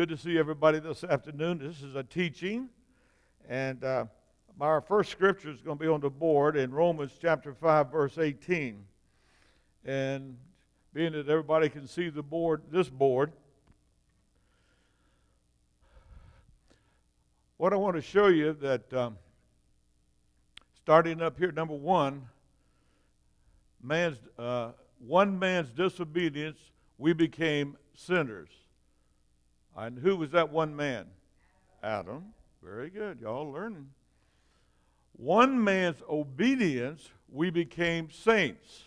good to see everybody this afternoon. This is a teaching, and uh, our first scripture is going to be on the board in Romans chapter 5, verse 18. And being that everybody can see the board, this board, what I want to show you that um, starting up here, number one, man's uh, one man's disobedience, we became sinners. And who was that one man? Adam. Very good. Y'all learning. One man's obedience, we became saints.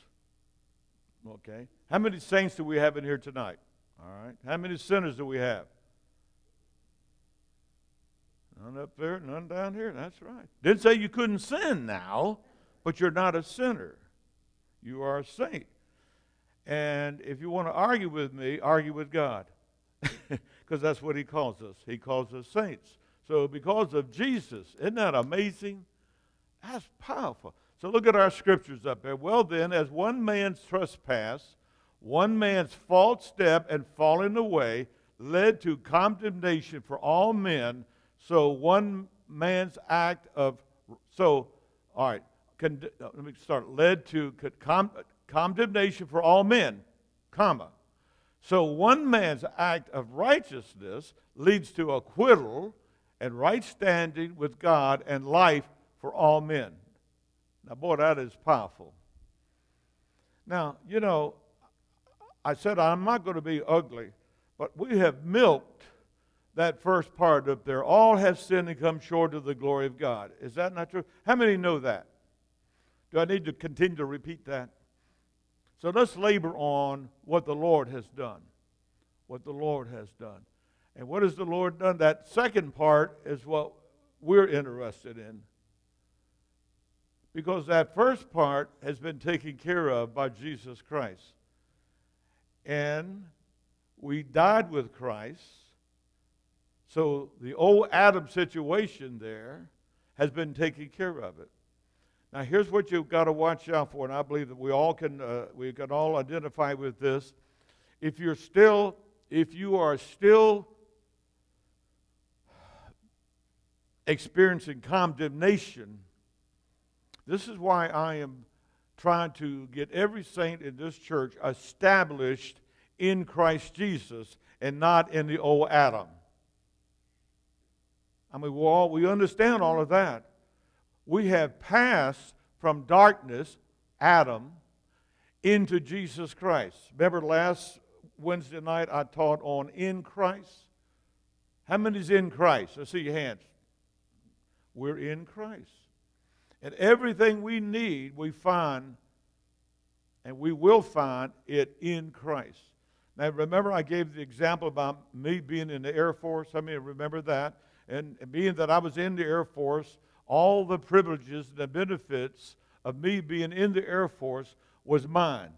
Okay. How many saints do we have in here tonight? All right. How many sinners do we have? None up there, none down here. That's right. Didn't say you couldn't sin now, but you're not a sinner. You are a saint. And if you want to argue with me, argue with God. Because that's what he calls us. He calls us saints. So because of Jesus, isn't that amazing? That's powerful. So look at our scriptures up there. Well, then, as one man's trespass, one man's false step and falling away led to condemnation for all men, so one man's act of, so, all right, con, uh, let me start, led to con, condemnation for all men, comma. So one man's act of righteousness leads to acquittal and right standing with God and life for all men. Now, boy, that is powerful. Now, you know, I said I'm not going to be ugly, but we have milked that first part up there. All have sinned and come short of the glory of God. Is that not true? How many know that? Do I need to continue to repeat that? So let's labor on what the Lord has done. What the Lord has done. And what has the Lord done? That second part is what we're interested in. Because that first part has been taken care of by Jesus Christ. And we died with Christ. So the old Adam situation there has been taken care of it. Now, here's what you've got to watch out for, and I believe that we all can uh, we can all identify with this. If you're still, if you are still experiencing condemnation, this is why I am trying to get every saint in this church established in Christ Jesus and not in the old Adam. I mean, we all we understand all of that we have passed from darkness, Adam, into Jesus Christ. Remember last Wednesday night I taught on in Christ? How many's in Christ? I see your hands. We're in Christ. And everything we need, we find, and we will find it in Christ. Now, remember, I gave the example about me being in the Air Force. How many remember that? And being that I was in the Air Force, all the privileges and the benefits of me being in the Air Force was mine.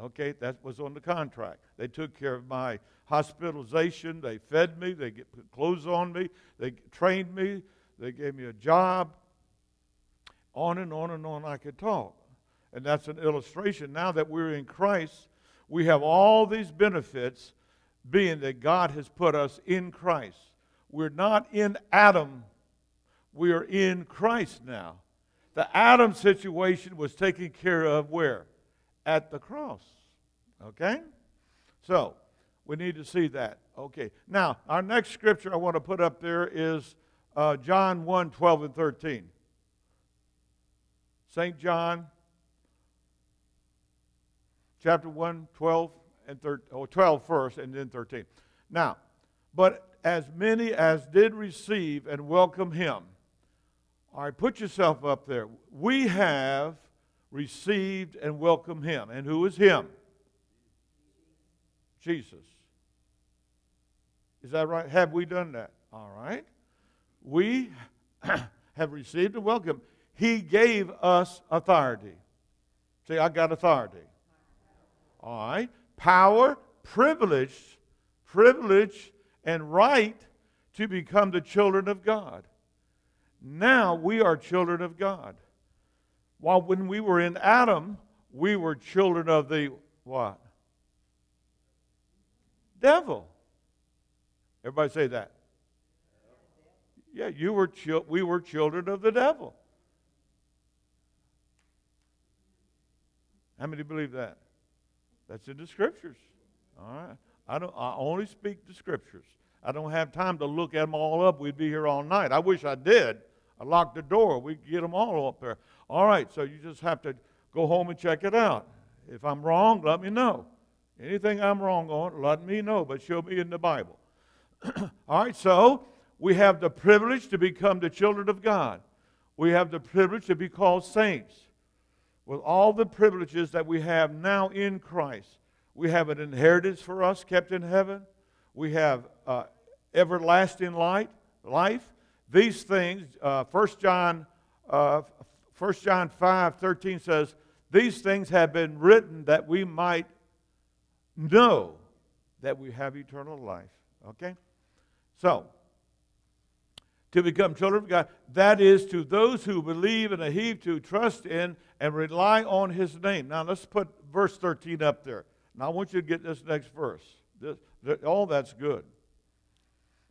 Okay, that was on the contract. They took care of my hospitalization. They fed me. They put clothes on me. They trained me. They gave me a job. On and on and on I could talk. And that's an illustration. Now that we're in Christ, we have all these benefits, being that God has put us in Christ. We're not in Adam we are in Christ now. The Adam situation was taken care of where? At the cross. Okay? So, we need to see that. Okay. Now, our next scripture I want to put up there is uh, John 1 12 and 13. St. John, chapter 1, 12 and 13, oh, 12 first and then 13. Now, but as many as did receive and welcome him, all right, put yourself up there. We have received and welcomed him. And who is him? Jesus. Is that right? Have we done that? All right. We have received and welcomed. He gave us authority. See, I got authority. All right. Power, privilege, privilege, and right to become the children of God. Now we are children of God. While when we were in Adam, we were children of the what? Devil. Everybody say that. Yeah, you were chil- we were children of the devil. How many believe that? That's in the scriptures. All right. I don't I only speak the scriptures. I don't have time to look at them all up. We'd be here all night. I wish I did. I locked the door. We get them all up there. All right, so you just have to go home and check it out. If I'm wrong, let me know. Anything I'm wrong on, let me know, but show me in the Bible. all right, so we have the privilege to become the children of God. We have the privilege to be called saints. With all the privileges that we have now in Christ, we have an inheritance for us kept in heaven. We have uh, everlasting light, life. These things, uh, 1 John, uh, 1 John 5, 13 says, These things have been written that we might know that we have eternal life. Okay? So, to become children of God, that is to those who believe and heave to trust in and rely on his name. Now let's put verse 13 up there. Now I want you to get this next verse. This, all that's good.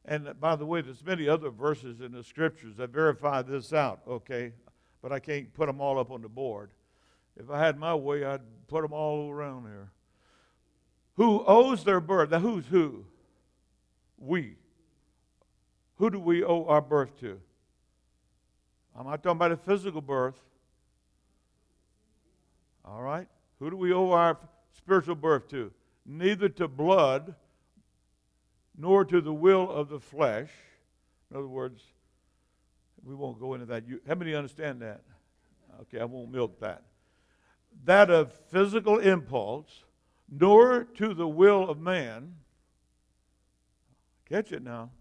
And by the way, there's many other verses in the scriptures that verify this out, okay? But I can't put them all up on the board. If I had my way, I'd put them all around here. Who owes their birth? Now, who's who? We. Who do we owe our birth to? I'm not talking about a physical birth. All right? Who do we owe our spiritual birth to? Neither to blood nor to the will of the flesh. In other words, we won't go into that. You, how many understand that? Okay, I won't milk that. That of physical impulse, nor to the will of man. Catch it now.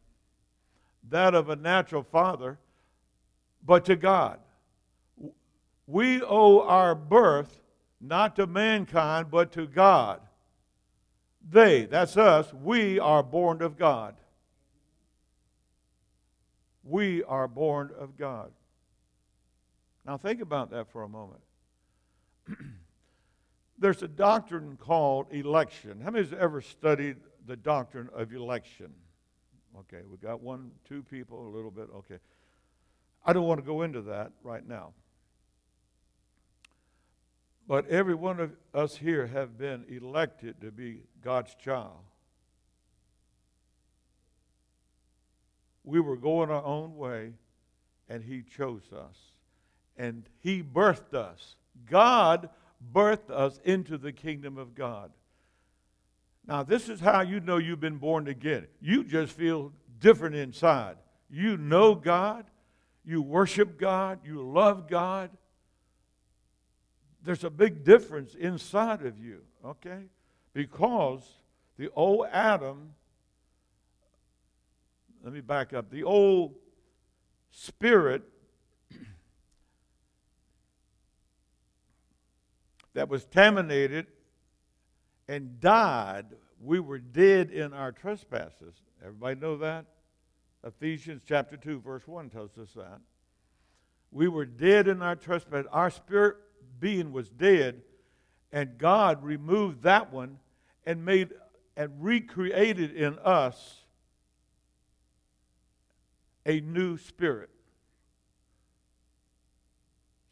That of a natural father, but to God. We owe our birth not to mankind, but to God. They, that's us, we are born of God. We are born of God. Now think about that for a moment. There's a doctrine called election. How many has ever studied the doctrine of election? Okay, we got one, two people, a little bit. Okay. I don't want to go into that right now. But every one of us here have been elected to be God's child. We were going our own way, and He chose us. And He birthed us. God birthed us into the kingdom of God. Now, this is how you know you've been born again. You just feel different inside. You know God, you worship God, you love God, there's a big difference inside of you, okay? Because the old Adam, let me back up, the old spirit that was contaminated and died, we were dead in our trespasses. Everybody know that? Ephesians chapter 2, verse 1 tells us that. We were dead in our trespasses. Our spirit being was dead, and God removed that one and made and recreated in us a new spirit.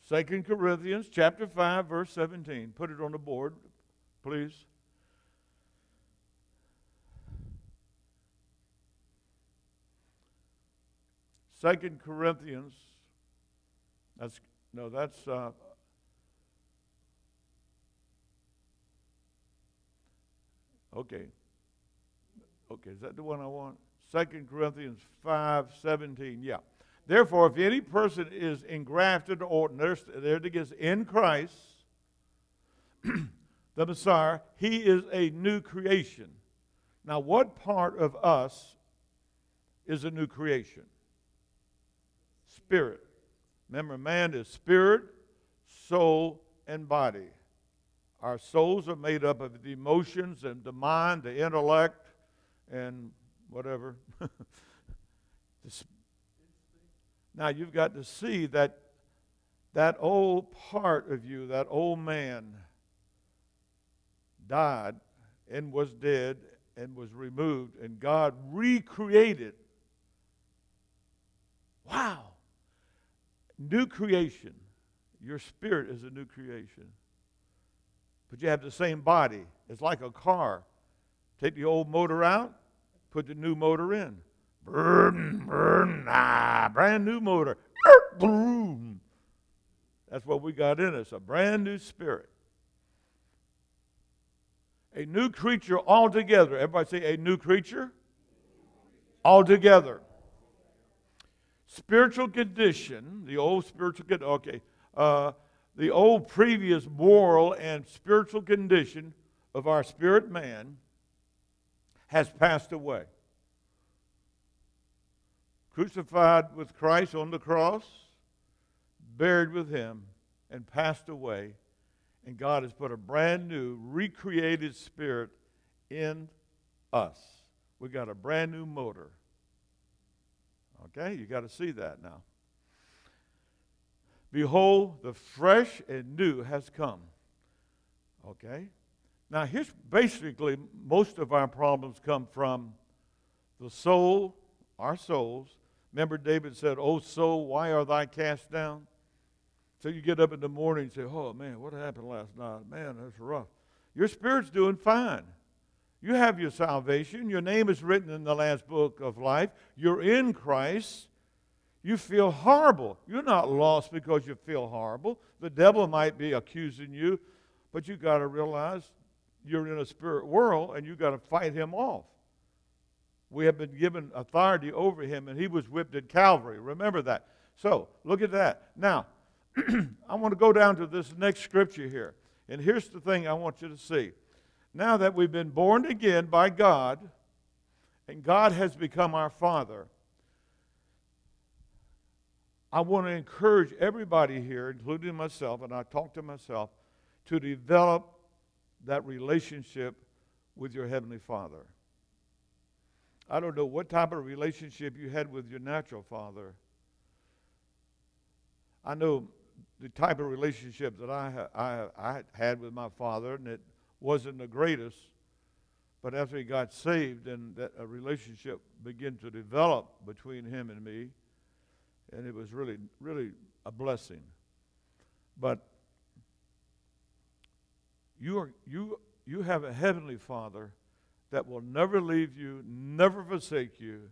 Second Corinthians chapter 5 verse 17. Put it on the board, please. Second Corinthians that's no that's uh, Okay. Okay, is that the one I want? Second Corinthians 5 17. Yeah. Therefore, if any person is engrafted or there to get in Christ, the Messiah, he is a new creation. Now, what part of us is a new creation? Spirit. Remember, man is spirit, soul, and body. Our souls are made up of the emotions and the mind, the intellect, and whatever. now you've got to see that that old part of you, that old man, died and was dead and was removed, and God recreated. Wow. New creation. Your spirit is a new creation. But you have the same body. It's like a car. Take the old motor out, put the new motor in. Ah, brand new motor. That's what we got in us a brand new spirit. A new creature altogether. Everybody say, a new creature altogether. Spiritual condition, the old spiritual condition, okay, uh, the old previous moral and spiritual condition of our spirit man has passed away. Crucified with Christ on the cross, buried with him, and passed away. And God has put a brand new, recreated spirit in us. We got a brand new motor. Okay, you got to see that now. Behold, the fresh and new has come. Okay? Now, here's basically most of our problems come from the soul, our souls. Remember, David said, Oh, soul, why are thy cast down? So you get up in the morning and say, Oh, man, what happened last night? Man, that's rough. Your spirit's doing fine. You have your salvation. Your name is written in the Lamb's book of life. You're in Christ. You feel horrible. You're not lost because you feel horrible. The devil might be accusing you, but you got to realize you're in a spirit world and you got to fight him off. We have been given authority over him, and he was whipped at Calvary. Remember that. So, look at that. Now, I want to go down to this next scripture here. And here's the thing I want you to see. Now that we've been born again by God, and God has become our Father, I want to encourage everybody here, including myself, and I talk to myself, to develop that relationship with your Heavenly Father. I don't know what type of relationship you had with your natural father. I know the type of relationship that I, I, I had with my father, and it wasn't the greatest. But after he got saved, and that a relationship began to develop between him and me, and it was really, really a blessing. But you, are, you, you have a heavenly Father that will never leave you, never forsake you.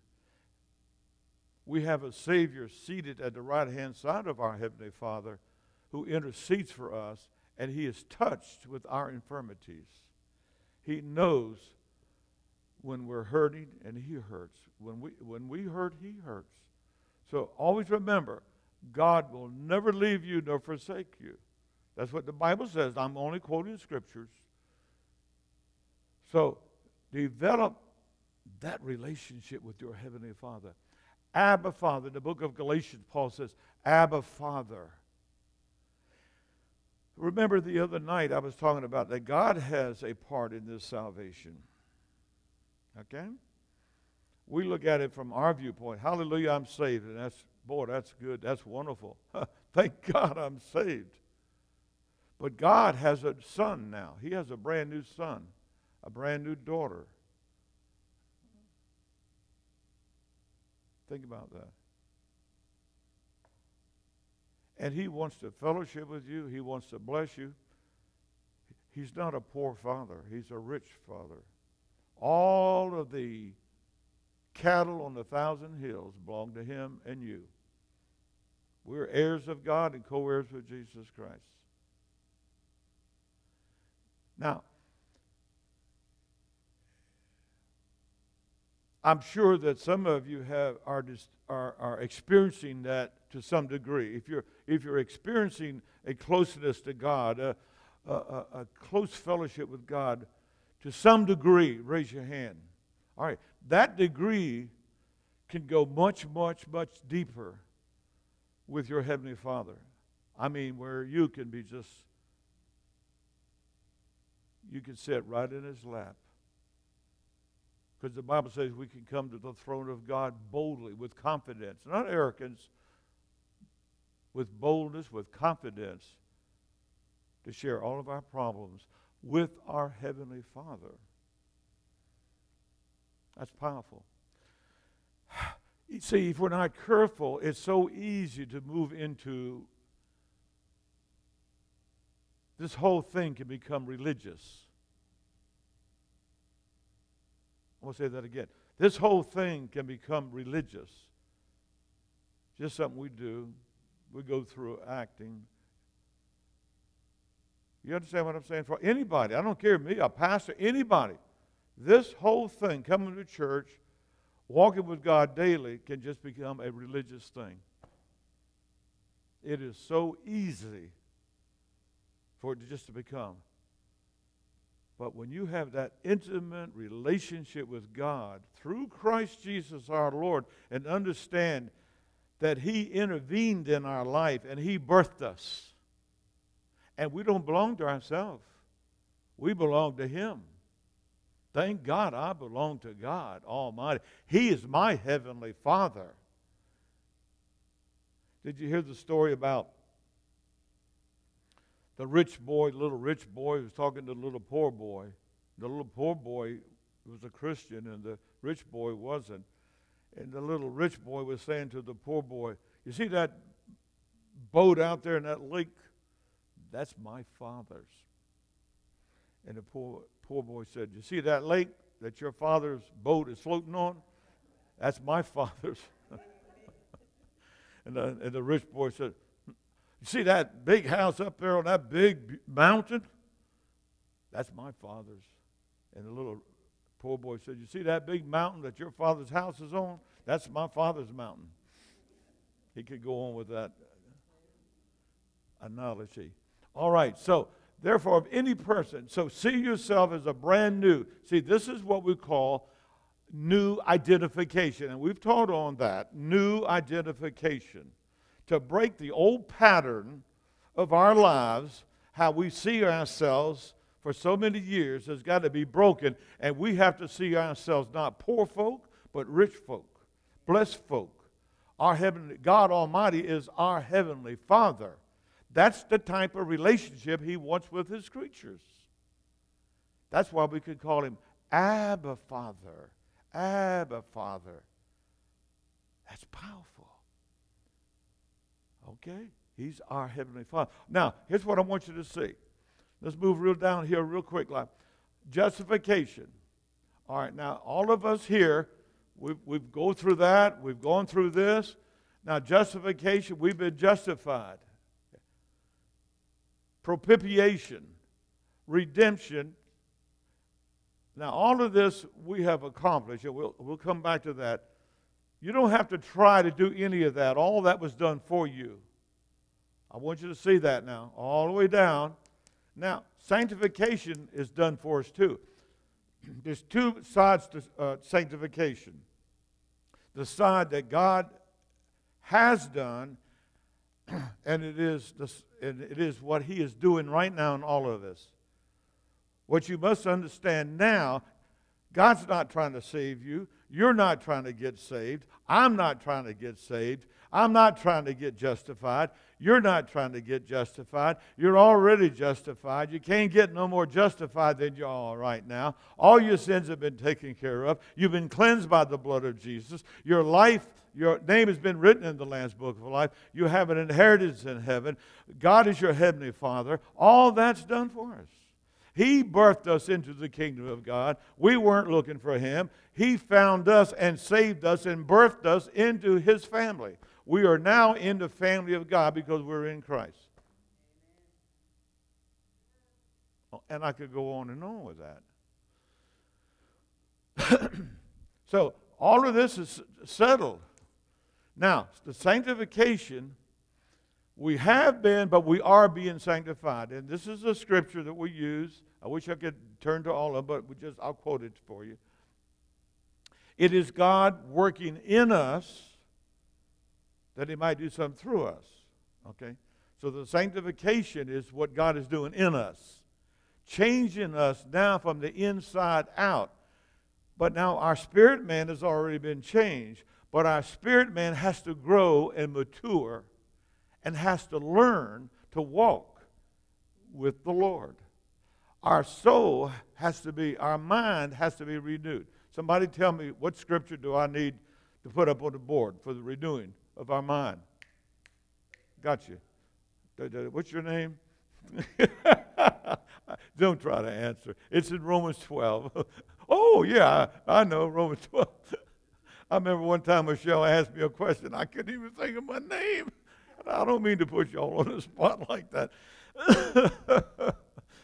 We have a Savior seated at the right hand side of our Heavenly Father who intercedes for us, and He is touched with our infirmities. He knows when we're hurting, and He hurts. When we, when we hurt, He hurts. So always remember, God will never leave you nor forsake you. That's what the Bible says. I'm only quoting scriptures. So develop that relationship with your Heavenly Father. Abba Father. In the book of Galatians, Paul says, Abba Father. Remember the other night I was talking about that God has a part in this salvation. Okay? We look at it from our viewpoint. Hallelujah, I'm saved. And that's, boy, that's good. That's wonderful. Thank God I'm saved. But God has a son now. He has a brand new son, a brand new daughter. Think about that. And he wants to fellowship with you. He wants to bless you. He's not a poor father. He's a rich father. All of the cattle on a thousand hills belong to him and you. We're heirs of God and co heirs with Jesus Christ. Now, I'm sure that some of you have are, are, are experiencing that to some degree. If you're, if you're experiencing a closeness to God, a, a, a close fellowship with God, to some degree, raise your hand. All right, that degree can go much, much, much deeper with your Heavenly Father. I mean, where you can be just, you can sit right in His lap. Because the Bible says we can come to the throne of God boldly, with confidence, not arrogance, with boldness, with confidence, to share all of our problems with our Heavenly Father. That's powerful. See, if we're not careful, it's so easy to move into this whole thing can become religious. I'm going to say that again. This whole thing can become religious. Just something we do. We go through acting. You understand what I'm saying? For anybody, I don't care me, a pastor, anybody, this whole thing, coming to church, walking with God daily, can just become a religious thing. It is so easy for it just to become. But when you have that intimate relationship with God through Christ Jesus our Lord and understand that He intervened in our life and He birthed us, and we don't belong to ourselves, we belong to Him. Thank God I belong to God Almighty. He is my Heavenly Father. Did you hear the story about the rich boy, little rich boy, was talking to the little poor boy. The little poor boy was a Christian, and the rich boy wasn't. And the little rich boy was saying to the poor boy, You see that boat out there in that lake? That's my father's. And the poor, poor boy said, You see that lake that your father's boat is floating on? That's my father's. and, the, and the rich boy said, you see that big house up there on that big mountain? That's my father's. And the little poor boy said, You see that big mountain that your father's house is on? That's my father's mountain. He could go on with that uh, analogy. All right, so therefore, of any person, so see yourself as a brand new. See, this is what we call new identification. And we've taught on that new identification to break the old pattern of our lives, how we see ourselves for so many years has got to be broken, and we have to see ourselves not poor folk, but rich folk, blessed folk. Our heavenly God Almighty is our heavenly Father. That's the type of relationship He wants with His creatures. That's why we could call Him Abba Father. Abba Father. That's powerful. Okay? He's our Heavenly Father. Now, here's what I want you to see. Let's move real down here real quick. Like justification. All right, now all of us here, we've, we've go through that. We've gone through this. Now, justification, we've been justified. Propitiation, redemption. Now, all of this we have accomplished, and we'll, we'll come back to that. You don't have to try to do any of that. All that was done for you. I want you to see that now, all the way down. Now, sanctification is done for us too. There's two sides to uh, sanctification the side that God has done, and it is, this, and it is what He is doing right now in all of this. What you must understand now God's not trying to save you. You're not trying to get saved. I'm not trying to get saved. I'm not trying to get justified. You're not trying to get justified. You're already justified. You can't get no more justified than you are right now. All your sins have been taken care of. You've been cleansed by the blood of Jesus. Your life, your name has been written in the Lamb's Book of Life. You have an inheritance in heaven. God is your heavenly Father. All that's done for us. He birthed us into the kingdom of God. We weren't looking for Him. He found us and saved us and birthed us into His family. We are now in the family of God because we're in Christ. Oh, and I could go on and on with that. so, all of this is settled. Now, the sanctification we have been, but we are being sanctified. And this is a scripture that we use. I wish I could turn to all of them, but we just I'll quote it for you. It is God working in us that He might do something through us. Okay? So the sanctification is what God is doing in us, changing us now from the inside out. But now our spirit man has already been changed, but our spirit man has to grow and mature and has to learn to walk with the Lord. Our soul has to be, our mind has to be renewed. Somebody tell me what scripture do I need to put up on the board for the renewing of our mind? Got you. What's your name? Don't try to answer. It's in Romans 12. oh, yeah, I know Romans 12. I remember one time Michelle asked me a question. I couldn't even think of my name. I don't mean to put you all on the spot like that.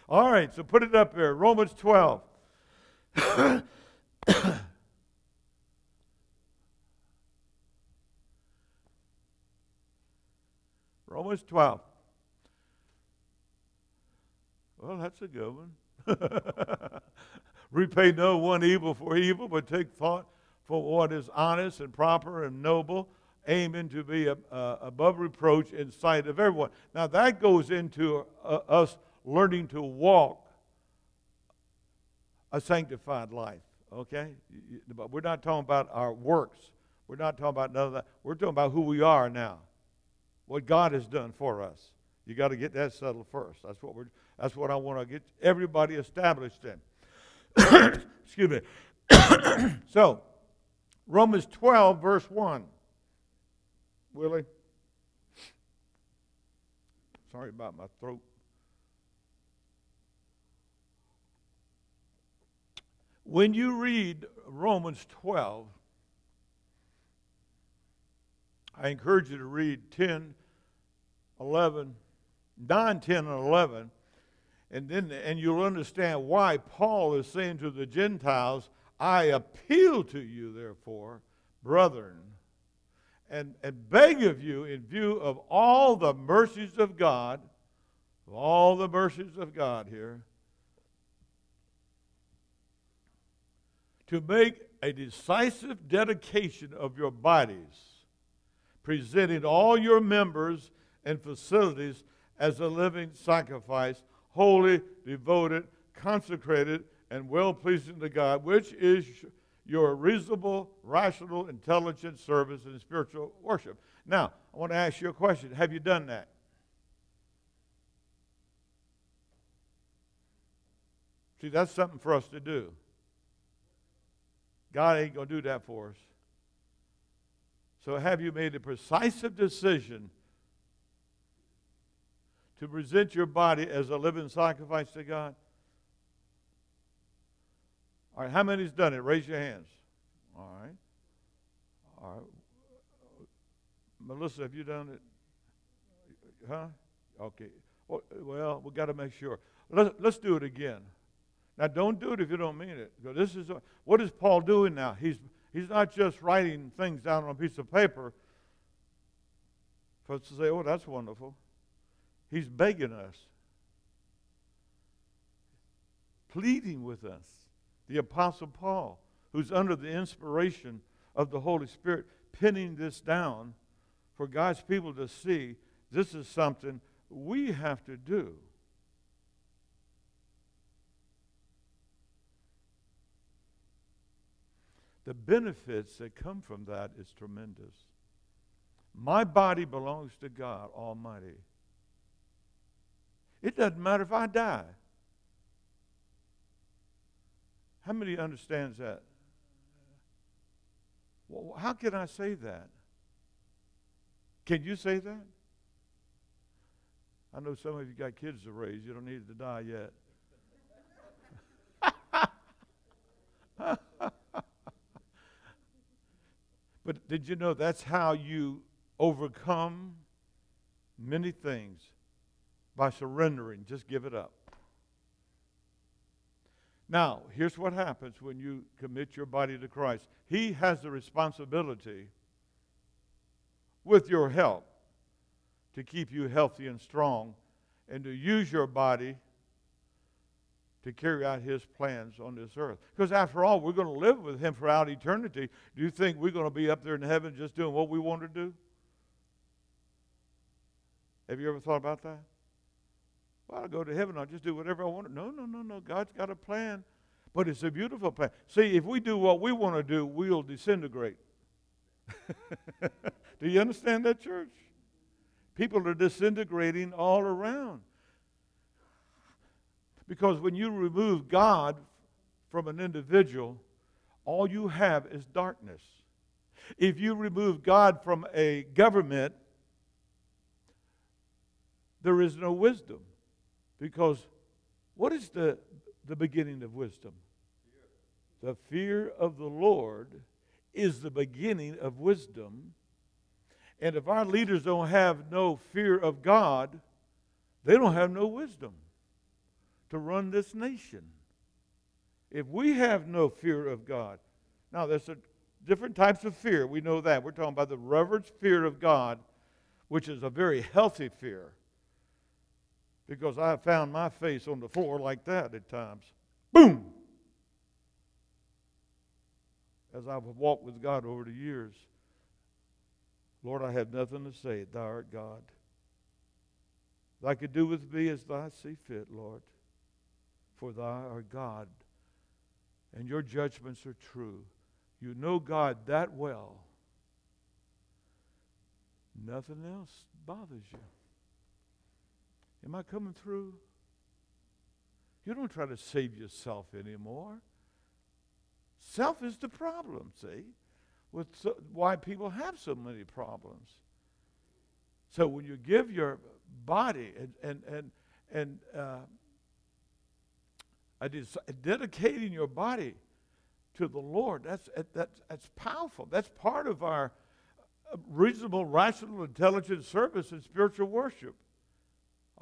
all right, so put it up there. Romans 12. Romans 12. Well, that's a good one. Repay no one evil for evil, but take thought for what is honest and proper and noble, aiming to be uh, above reproach in sight of everyone. Now, that goes into uh, us learning to walk a sanctified life, okay? But we're not talking about our works. We're not talking about none of that. We're talking about who we are now, what God has done for us. You got to get that settled first. That's what we're that's what I want to get everybody established in. Excuse me. so, Romans 12, verse 1. Willie? Sorry about my throat. When you read Romans 12, I encourage you to read 10, 11, 9, 10, and 11 and then and you'll understand why Paul is saying to the Gentiles, I appeal to you, therefore, brethren, and, and beg of you, in view of all the mercies of God, all the mercies of God here, to make a decisive dedication of your bodies, presenting all your members and facilities as a living sacrifice holy, devoted, consecrated, and well pleasing to God, which is your reasonable, rational, intelligent service and spiritual worship. Now, I want to ask you a question. Have you done that? See, that's something for us to do. God ain't going to do that for us. So, have you made a precise decision to present your body as a living sacrifice to God? All right, how many's done it? Raise your hands. All right. All right. Melissa, have you done it? Huh? Okay. Well, we've got to make sure. Let's, let's do it again. Now, don't do it if you don't mean it. This is what is Paul doing now? He's he's not just writing things down on a piece of paper for us to say, "Oh, that's wonderful." He's begging us, pleading with us. The Apostle Paul, who's under the inspiration of the Holy Spirit, pinning this down for God's people to see this is something we have to do. The benefits that come from that is tremendous. My body belongs to God Almighty. It doesn't matter if I die. How many understands that? How can I say that? Can you say that? I know some of you got kids to raise. You don't need to die yet. but did you know that's how you overcome many things? by surrendering. Just give it up. Now, here's what happens when you commit your body to Christ He has the responsibility, with your help, to keep you healthy and strong and to use your body to carry out his plans on this earth. Because after all, we're going to live with him throughout eternity. Do you think we're going to be up there in heaven just doing what we want to do? Have you ever thought about that? Well, I'll go to heaven. I'll just do whatever I want. No, no, no, no. God's got a plan. But it's a beautiful plan. See, if we do what we want to do, we'll disintegrate. do you understand that, church? People are disintegrating all around. Because when you remove God from an individual, all you have is darkness. If you remove God from a government, there is no wisdom. Because what is the, the beginning of wisdom? The fear of the Lord is the beginning of wisdom. And if our leaders don't have no fear of God, they don't have no wisdom to run this nation. If we have no fear of God, now there's a, different types of fear. We know that. We're talking about the reverence fear of God, which is a very healthy fear. Because I found my face on the floor like that at times. Boom! As I've walked with God over the years, Lord, I have nothing to say. Thou art God. Thy could do with me as thou see fit, Lord. For thou art God, and your judgments are true. You know God that well. Nothing else bothers you. Am I coming through? You don't try to save yourself anymore. Self is the problem, see, with so, why people have so many problems. So when you give your body and and and and uh, dedicating your body to the Lord, that's that's that's powerful. That's part of our reasonable, rational, intelligent service and spiritual worship.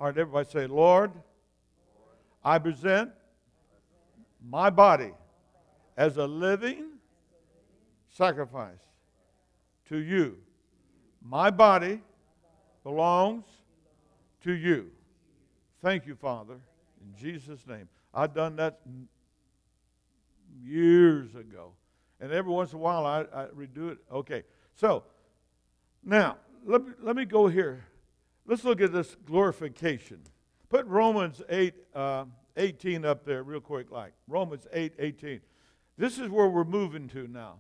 All right, everybody say, Lord, I present my body as a living sacrifice to you. My body belongs to you. Thank you, Father, in Jesus' name. I've done that years ago. And every once in a while I, I redo it. Okay. So, now, let me, let me go here. Let's look at this glorification. Put Romans 8, uh, 18 up there real quick, like. Romans 8, 18. This is where we're moving to now.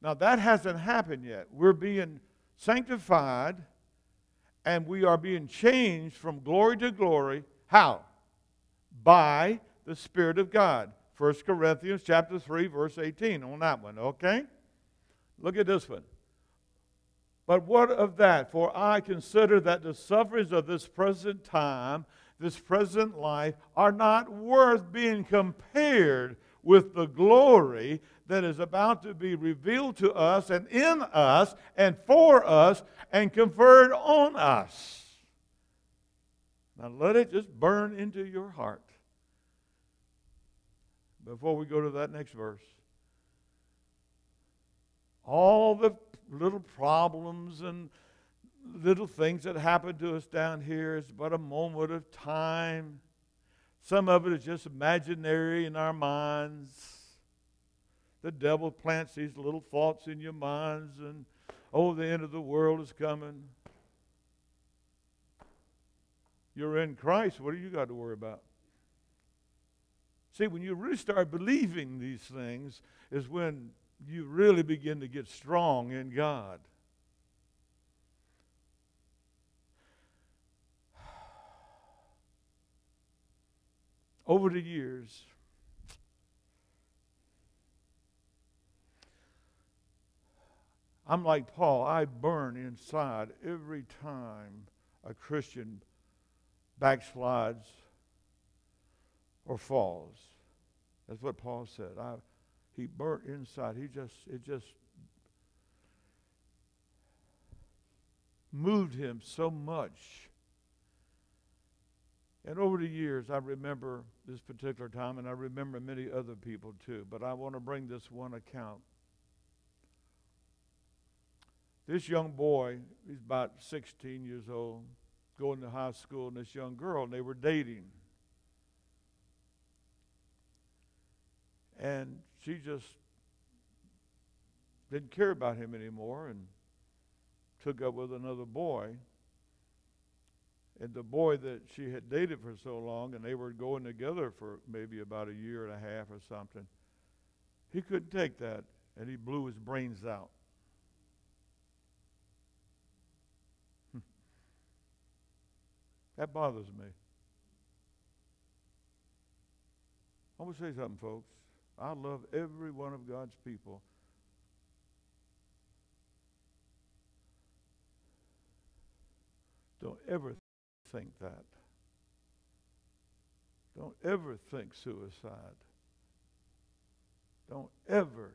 Now, that hasn't happened yet. We're being sanctified and we are being changed from glory to glory. How? By the Spirit of God. 1 Corinthians chapter 3, verse 18 on that one, okay? Look at this one. But what of that? For I consider that the sufferings of this present time, this present life, are not worth being compared with the glory that is about to be revealed to us and in us and for us and conferred on us. Now let it just burn into your heart before we go to that next verse. All the little problems and little things that happen to us down here is but a moment of time. Some of it is just imaginary in our minds. The devil plants these little thoughts in your minds, and oh, the end of the world is coming. You're in Christ. What do you got to worry about? See, when you really start believing these things, is when you really begin to get strong in God. Over the years, I'm like Paul, I burn inside every time a Christian backslides or falls. That's what Paul said. I, he burnt inside. He just, it just moved him so much. And over the years, I remember this particular time, and I remember many other people too, but I want to bring this one account. This young boy, he's about 16 years old, going to high school, and this young girl, and they were dating. And she just didn't care about him anymore and took up with another boy. And the boy that she had dated for so long, and they were going together for maybe about a year and a half or something, he couldn't take that, and he blew his brains out. Hmm. that bothers me. I'm going to say something, folks. I love every one of God's people. Don't ever think that. Don't ever think suicide. Don't ever.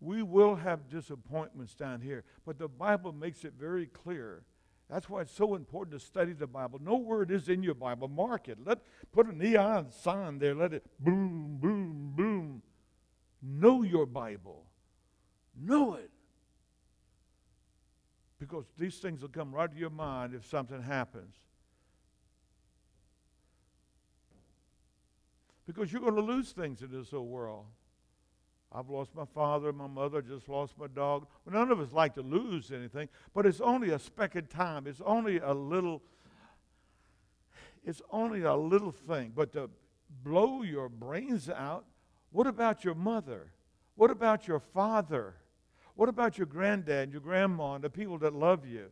We will have disappointments down here, but the Bible makes it very clear. That's why it's so important to study the Bible. No word is in your Bible. Mark it. Let put a neon sign there. Let it boom, boom, boom. Know your Bible. Know it. Because these things will come right to your mind if something happens. Because you're going to lose things in this old world. I've lost my father, my mother, just lost my dog. Well, none of us like to lose anything, but it's only a speck of time. It's only a little, it's only a little thing. But to blow your brains out, what about your mother? What about your father? What about your granddad, your grandma, and the people that love you?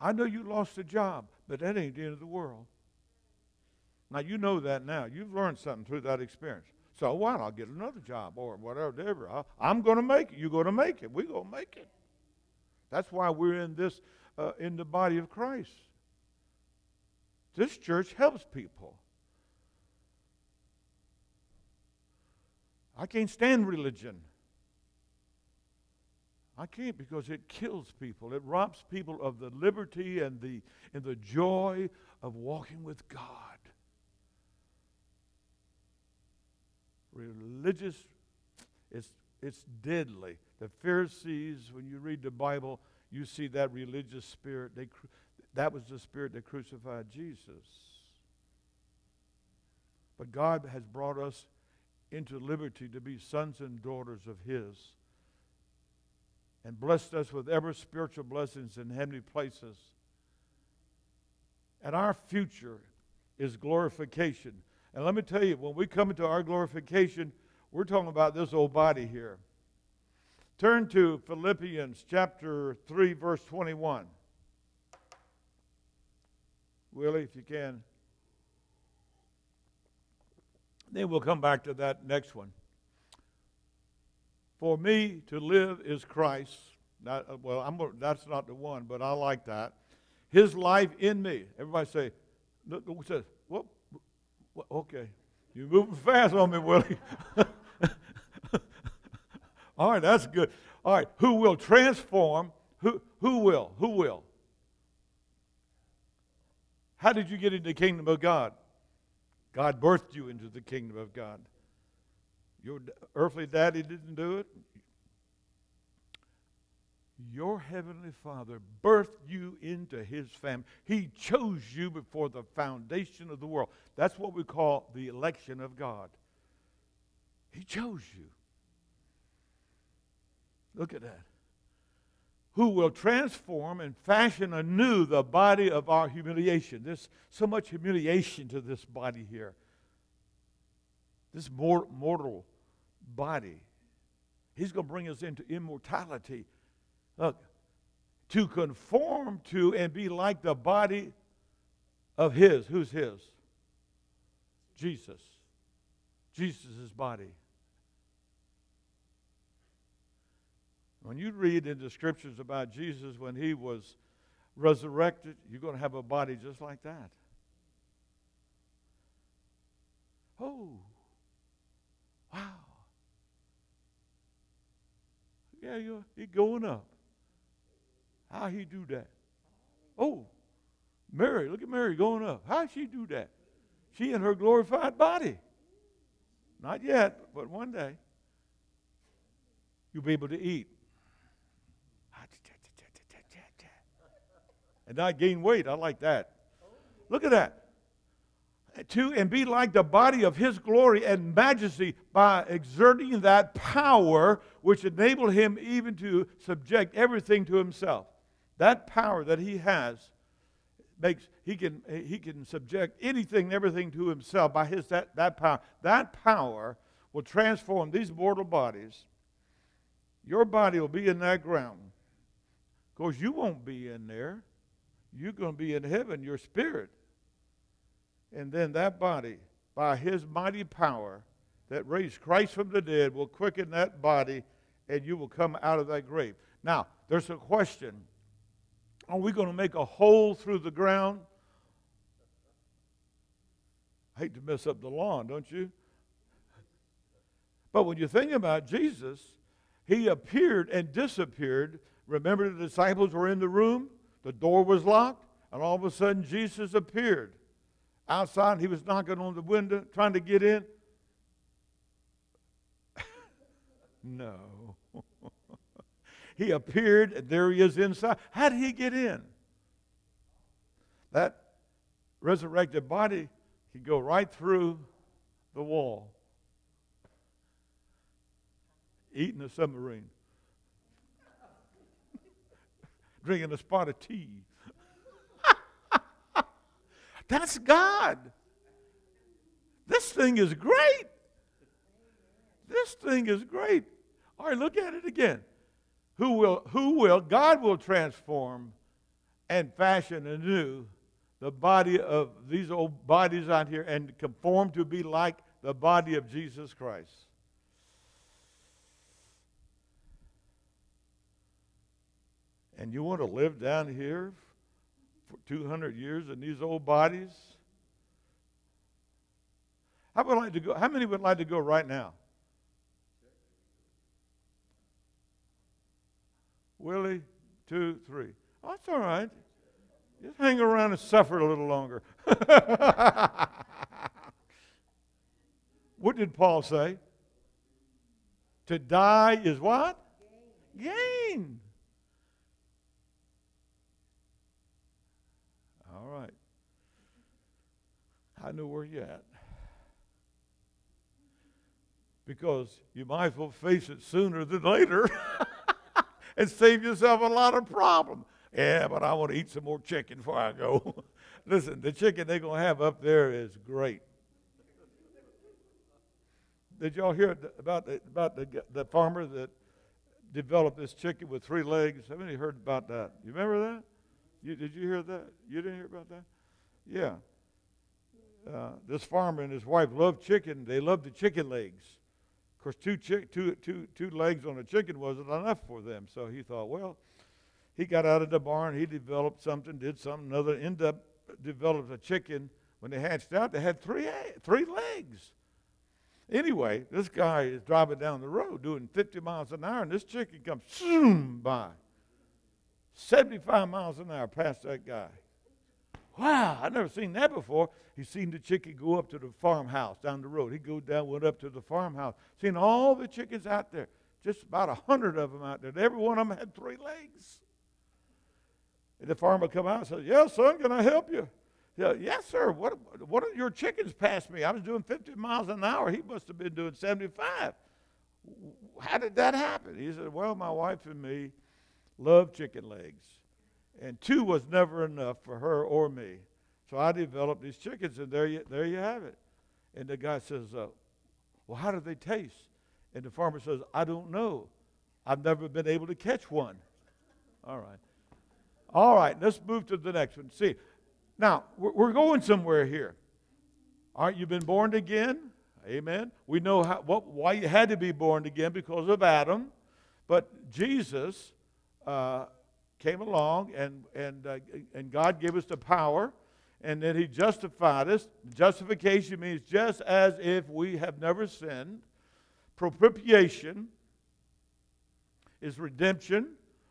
I know you lost a job, but that ain't the end of the world. Now you know that now. You've learned something through that experience. So what? I'll get another job or whatever. whatever. I, am going to make it. You're going to make it. We're going to make it. That's why we're in this uh, in the body of Christ. This church helps people. I can't stand religion. I can't because it kills people. It robs people of the liberty and the, and the joy of walking with God. Religious, it's, it's deadly. The Pharisees, when you read the Bible, you see that religious spirit. They, that was the spirit that crucified Jesus. But God has brought us into liberty to be sons and daughters of His and blessed us with ever spiritual blessings in heavenly places. And our future is glorification. And let me tell you, when we come into our glorification, we're talking about this old body here. Turn to Philippians chapter 3, verse 21. Willie, if you can. Then we'll come back to that next one. For me to live is Christ. Not, uh, well, I'm, that's not the one, but I like that. His life in me. Everybody say, says, what, what? Okay. You're moving fast on me, Willie. All right, that's good. All right, who will transform? Who, who will? Who will? How did you get into the kingdom of God? God birthed you into the kingdom of God. Your earthly daddy didn't do it. Your heavenly Father birthed you into his family. He chose you before the foundation of the world. That's what we call the election of God. He chose you. Look at that. Who will transform and fashion anew the body of our humiliation. There's so much humiliation to this body here. This mortal body. He's going to bring us into immortality. Look, to conform to and be like the body of His. Who's His? Jesus. Jesus' body. When you read in the scriptures about Jesus when he was resurrected, you're going to have a body just like that. Oh, wow. Yeah, you're, you're going up. How he do that? Oh, Mary, look at Mary going up. How she do that? She in her glorified body. Not yet, but one day you'll be able to eat. And not gain weight. I like that. Look at that to and be like the body of his glory and majesty by exerting that power which enabled him even to subject everything to himself. That power that he has makes he can he can subject anything and everything to himself by his that, that power. That power will transform these mortal bodies. Your body will be in that ground. Of course, you won't be in there. You're going to be in heaven, your spirit. And then that body, by his mighty power that raised Christ from the dead, will quicken that body and you will come out of that grave. Now, there's a question Are we going to make a hole through the ground? I hate to mess up the lawn, don't you? But when you think about Jesus, he appeared and disappeared. Remember, the disciples were in the room, the door was locked, and all of a sudden Jesus appeared. Outside, he was knocking on the window, trying to get in. no. He appeared, there he is inside. How did he get in? That resurrected body could go right through the wall, eating a submarine, drinking a spot of tea. That's God. This thing is great. This thing is great. All right, look at it again. Who will, who will, God will transform and fashion anew the body of these old bodies out here and conform to be like the body of Jesus Christ. And you want to live down here for 200 years in these old bodies? How would like to go? How many would like to go right now? Willie, two, three. Oh, that's all right. Just hang around and suffer a little longer. what did Paul say? To die is what? Gain. Gain. All right. I know where you're at. Because you might as well face it sooner than later and save yourself a lot of problems. Yeah, but I want to eat some more chicken before I go. Listen, the chicken they're going to have up there is great. Did y'all hear about the, about the, the farmer that developed this chicken with three legs? How many heard about that? You remember that? You, did you hear that? You didn't hear about that? Yeah. Uh, this farmer and his wife loved chicken. They loved the chicken legs. Course, two, chick, two, two, two legs on a chicken wasn't enough for them. So he thought, well, he got out of the barn, he developed something, did something, another, ended up developed a chicken. When they hatched out, they had three, three legs. Anyway, this guy is driving down the road doing 50 miles an hour, and this chicken comes zoom by. 75 miles an hour past that guy. Wow, I've never seen that before. He seen the chicken go up to the farmhouse down the road. He go down, went up to the farmhouse, seen all the chickens out there, just about a hundred of them out there. Every one of them had three legs. And the farmer come out and says, "Yes, son, can I help you?" Yeah, yes, sir. What what are your chickens passed me? I was doing 50 miles an hour. He must have been doing 75. How did that happen? He said, Well, my wife and me love chicken legs. And two was never enough for her or me. So I developed these chickens, and there you, there you have it. And the guy says, uh, Well, how do they taste? And the farmer says, I don't know. I've never been able to catch one. All right. All right, let's move to the next one. See, now we're going somewhere here. Aren't you been born again? Amen. We know how, what, why you had to be born again because of Adam, but Jesus uh, came along and and uh, and God gave us the power, and then He justified us. Justification means just as if we have never sinned. Propitiation is redemption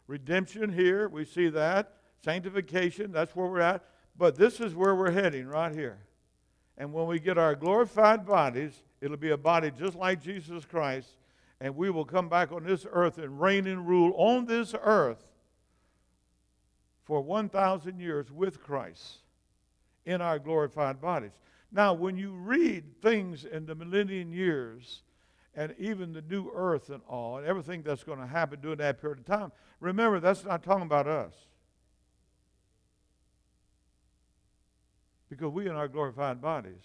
redemption here, we see that. Sanctification, that's where we're at. But this is where we're heading right here. And when we get our glorified bodies, it'll be a body just like Jesus Christ, and we will come back on this earth and reign and rule on this earth for 1,000 years with Christ in our glorified bodies. Now, when you read things in the millennium years, and even the new earth and all, and everything that's going to happen during that period of time, remember, that's not talking about us. Because we in our glorified bodies.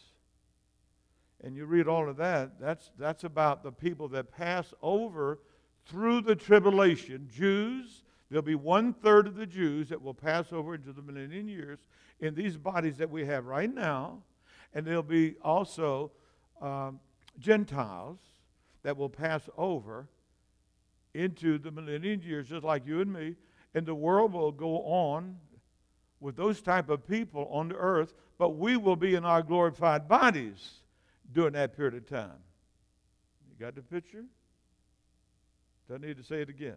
And you read all of that, that's, that's about the people that pass over through the tribulation. Jews, there'll be one third of the Jews that will pass over into the millennium years in these bodies that we have right now. And there'll be also um, Gentiles that will pass over into the millennium years, just like you and me. And the world will go on with those type of people on the earth, but we will be in our glorified bodies during that period of time. You got the picture? Don't need to say it again.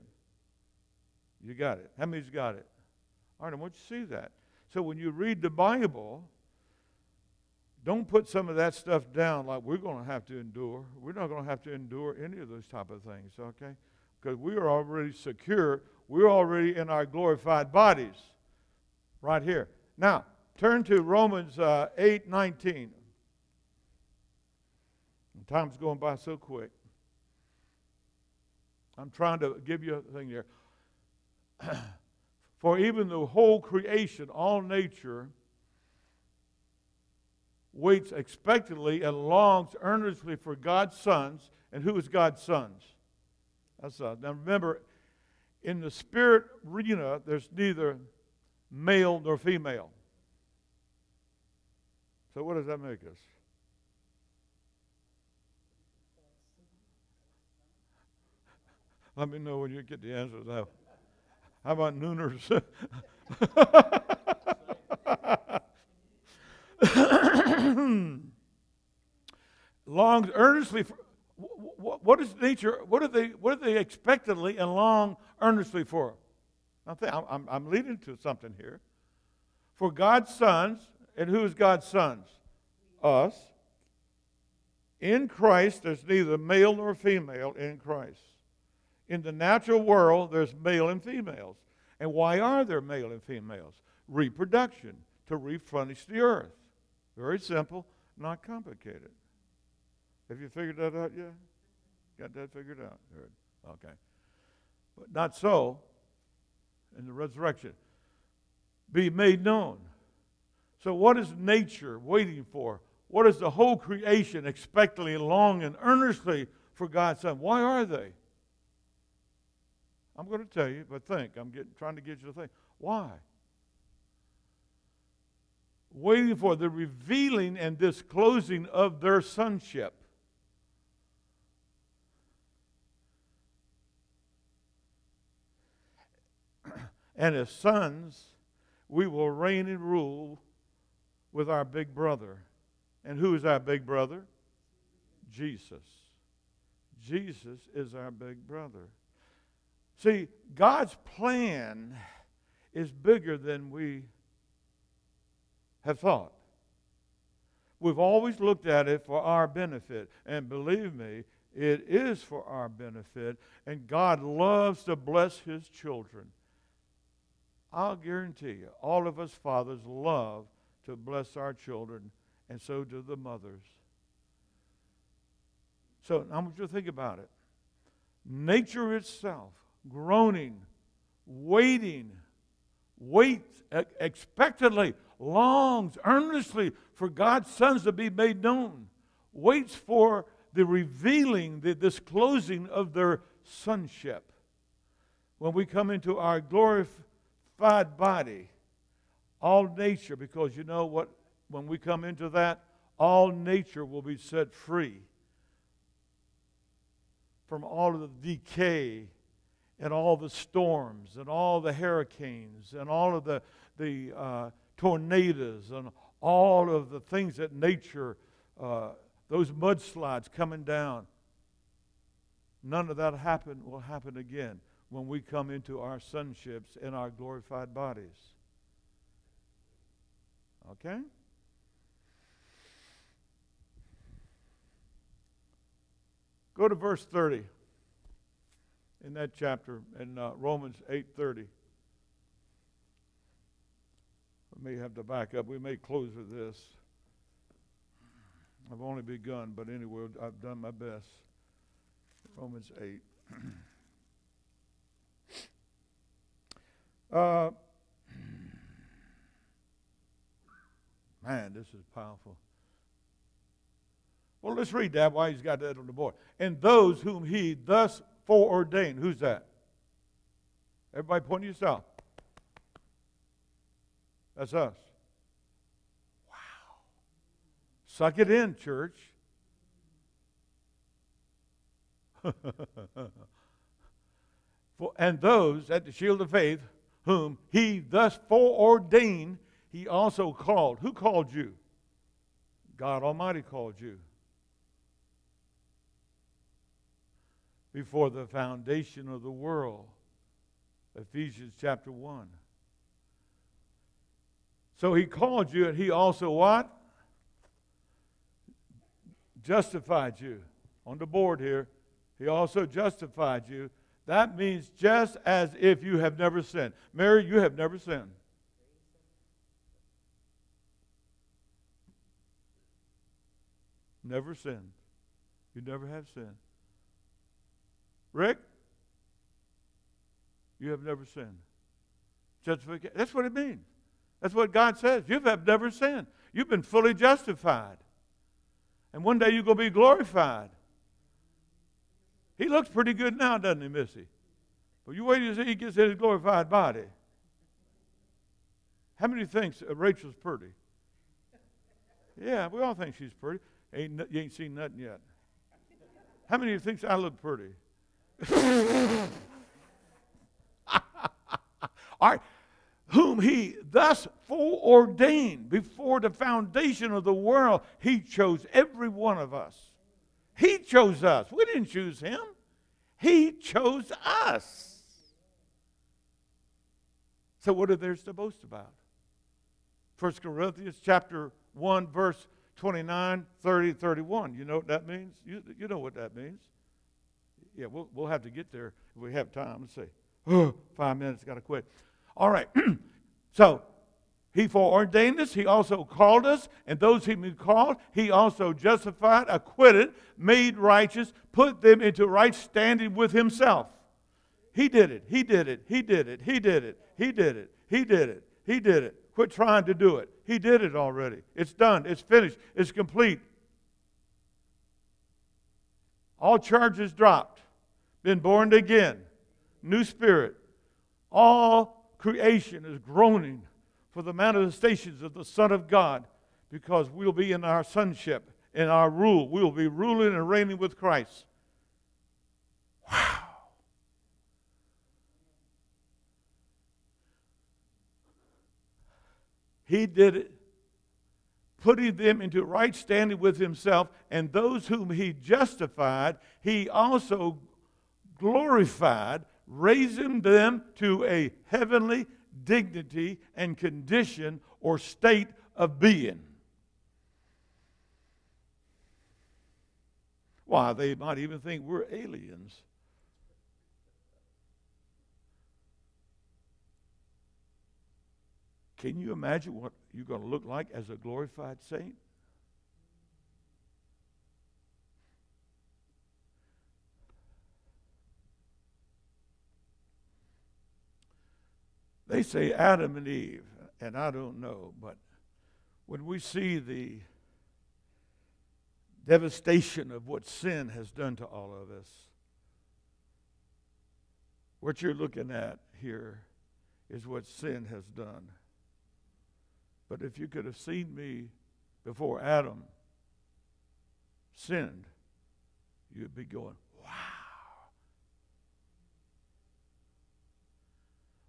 You got it. How many's got it? All right, I want you to see that. So when you read the Bible, don't put some of that stuff down like we're going to have to endure. We're not going to have to endure any of those type of things, okay? Because we are already secure. We're already in our glorified bodies right here. Now, turn to Romans uh, 8 19. Time's going by so quick. I'm trying to give you a thing here. For even the whole creation, all nature, waits expectantly and longs earnestly for God's sons. And who is God's sons? That's us. Now remember, in the spirit arena, there's neither male nor female. So what does that make us? Let me know when you get the answer to that. How about nooners? Longs earnestly for what is nature? What are they? What are they expectantly and long earnestly for? I'm, I'm leading to something here. For God's sons, and who is God's sons? Us. In Christ, there's neither male nor female in Christ. In the natural world, there's male and females. And why are there male and females? Reproduction, to replenish the earth. Very simple, not complicated. Have you figured that out yet? Got that figured out? Good. Okay. But not so in the resurrection. Be made known. So, what is nature waiting for? What is the whole creation expectantly, long, and earnestly for God's Son? Why are they? I'm going to tell you, but think. I'm getting, trying to get you to think. Why? Waiting for the revealing and disclosing of their sonship. and as sons, we will reign and rule with our big brother. And who is our big brother? Jesus. Jesus is our big brother. See, God's plan is bigger than we have thought. We've always looked at it for our benefit. And believe me, it is for our benefit. And God loves to bless His children. I'll guarantee you, all of us fathers love to bless our children, and so do the mothers. So I want you to think about it. Nature itself groaning, waiting, waits expectantly, longs earnestly for God's sons to be made known, waits for the revealing, the disclosing of their sonship. When we come into our glorified body, all nature, because you know what, when we come into that, all nature will be set free from all of the decay and all the storms and all the hurricanes and all of the, the uh, tornadoes and all of the things that nature, uh, those mudslides coming down, none of that happen will happen again when we come into our sonships in our glorified bodies. Okay? Go to verse 30 in that chapter in uh, Romans 8:30. We may have to back up. We may close with this. I've only begun, but anyway, I've done my best. Romans 8. uh, man, this is powerful. Well, let's read that while he's got that on the board. And those whom he thus foreordained. Who's that? Everybody point to yourself. That's us. Wow. Suck it in, church. For, and those at the shield of faith, whom he thus foreordained, he also called. Who called you? God Almighty called you. Before the foundation of the world. Ephesians chapter 1. So he called you, and he also what? Justified you. On the board here, he also justified you. That means just as if you have never sinned. Mary, you have never sinned. Never sinned. You never have sinned. Rick, you have never sinned. Justification. That's what it means. That's what God says. You have never sinned. You've been fully justified. And one day you're going to be glorified. He looks pretty good now, doesn't he, Missy? But you wait till he gets his glorified body. How many think Rachel's pretty? Yeah, we all think she's pretty. Ain't, you ain't seen nothing yet. How many of you think I look pretty? all right. Whom he thus foreordained before the foundation of the world, he chose every one of us. He chose us. We didn't choose him. He chose us. So what are they to boast about? 1 Corinthians chapter 1, verse 29, 30, 31. You know what that means? You, you know what that means. Yeah, we'll, we'll have to get there if we have time. Let's see. Oh, five minutes, got to quit. All right. so he foreordained us, he also called us, and those whom he called, he also justified, acquitted, made righteous, put them into right standing with himself. He did it, he did it, he did it, he did it, he did it, he did it, he did it. Quit trying to do it. He did it already. It's done, it's finished, it's complete. All charges dropped, been born again, new spirit. All creation is groaning for the manifestations of the Son of God because we'll be in our sonship, in our rule. We'll be ruling and reigning with Christ. Wow. He did it, putting them into right standing with himself, and those whom he justified, he also glorified, raising them to a heavenly dignity, and condition or state of being. Why, they might even think we're aliens. Can you imagine what you're going to look like as a glorified saint? They say Adam and Eve, and I don't know, but when we see the devastation of what sin has done to all of us, what you're looking at here is what sin has done. But if you could have seen me before Adam sinned, you'd be going,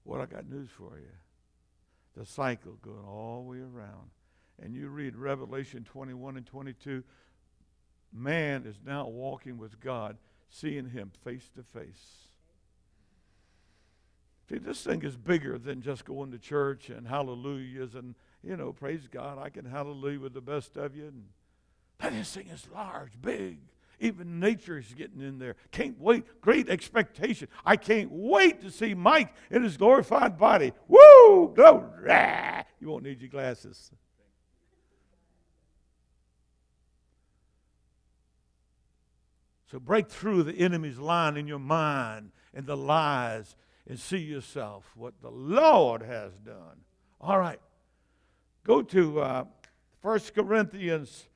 Well, I got news for you. The cycle going all the way around. And you read Revelation 21 and 22, man is now walking with God, seeing him face to face. See, this thing is bigger than just going to church and hallelujahs and, you know, praise God, I can hallelujah with the best of you. And this thing is large, big. Even nature is getting in there. Can't wait. Great expectation. I can't wait to see Mike in his glorified body. Woo! Glory! You won't need your glasses. So break through the enemy's line in your mind and the lies and see yourself what the Lord has done. All right. Go to uh, 1 Corinthians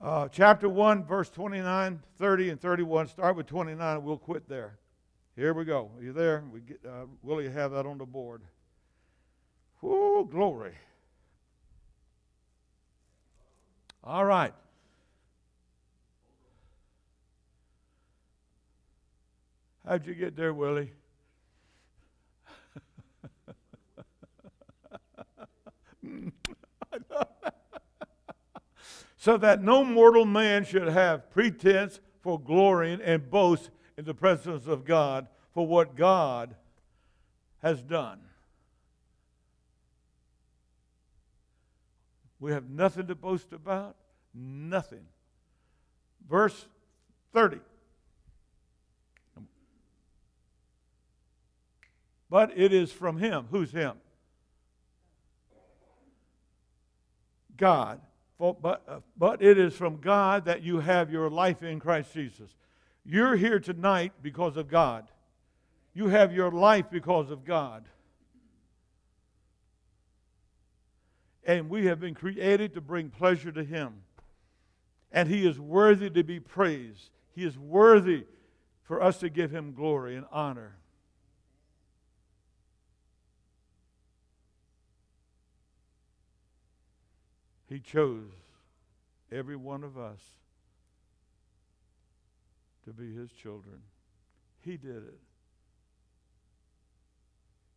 uh, chapter 1, verse 29, 30, and 31. Start with 29, and we'll quit there. Here we go. Are you there? We get, uh, will you have that on the board? Whoo, glory. All right. How'd you get there, Willie? So that no mortal man should have pretense for glorying and boast in the presence of God for what God has done. We have nothing to boast about, nothing. Verse 30. But it is from Him. Who's Him? God. For, but, uh, but it is from God that you have your life in Christ Jesus. You're here tonight because of God. You have your life because of God. And we have been created to bring pleasure to Him. And He is worthy to be praised. He is worthy for us to give Him glory and honor. He chose every one of us to be His children. He did it.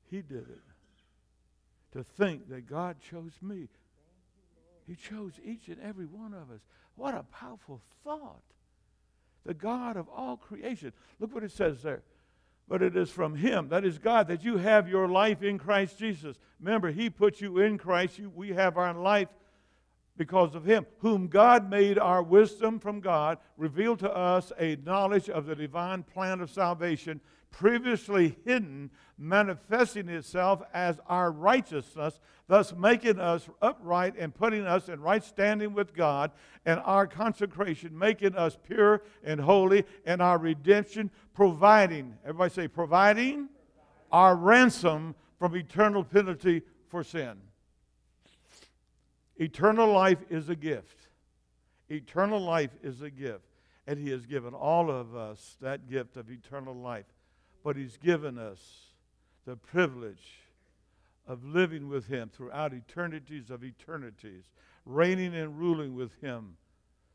He did it. To think that God chose me. He chose each and every one of us. What a powerful thought. The God of all creation. Look what it says there. But it is from Him, that is God, that you have your life in Christ Jesus. Remember, He put you in Christ. You, we have our life because of him, whom God made our wisdom from God, revealed to us a knowledge of the divine plan of salvation, previously hidden, manifesting itself as our righteousness, thus making us upright and putting us in right standing with God, and our consecration, making us pure and holy, and our redemption, providing, everybody say, providing our ransom from eternal penalty for sin. Eternal life is a gift. Eternal life is a gift. And He has given all of us that gift of eternal life. But He's given us the privilege of living with Him throughout eternities of eternities, reigning and ruling with Him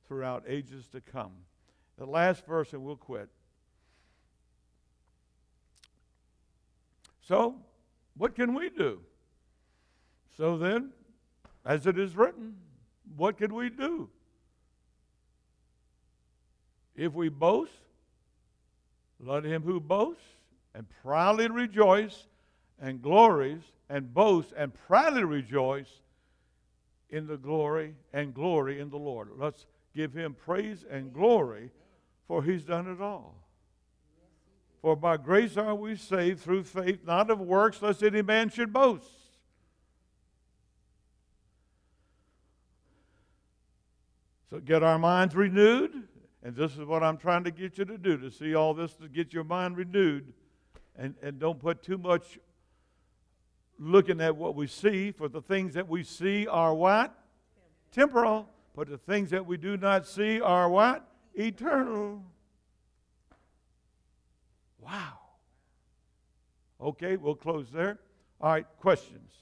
throughout ages to come. The last verse, and we'll quit. So, what can we do? So then, as it is written. What can we do? If we boast, let him who boasts and proudly rejoice and glories and boasts and proudly rejoice in the glory and glory in the Lord. Let's give him praise and glory for he's done it all. For by grace are we saved through faith, not of works, lest any man should boast. So get our minds renewed. And this is what I'm trying to get you to do to see all this to get your mind renewed. And, and don't put too much looking at what we see, for the things that we see are what? Temporal. But the things that we do not see are what? Eternal. Wow. Okay, we'll close there. All right, questions.